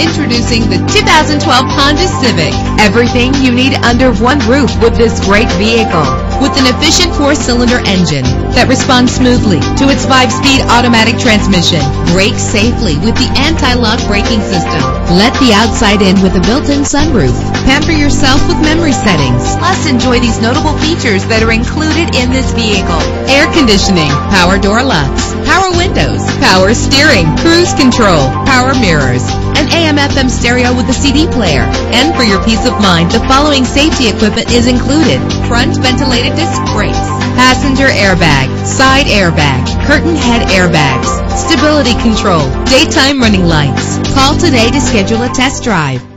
Introducing the 2012 Honda Civic. Everything you need under one roof with this great vehicle. With an efficient four-cylinder engine that responds smoothly to its five-speed automatic transmission. Brake safely with the anti-lock braking system. Let the outside in with a built-in sunroof. Pamper yourself with memory settings. Plus, enjoy these notable features that are included in this vehicle. Air conditioning, power door locks, power windows, power steering, cruise control, power mirrors, an AM FM stereo with a CD player. And for your peace of mind, the following safety equipment is included. Front ventilated disc brakes, passenger airbag, side airbag, curtain head airbags, stability control, daytime running lights. Call today to schedule a test drive.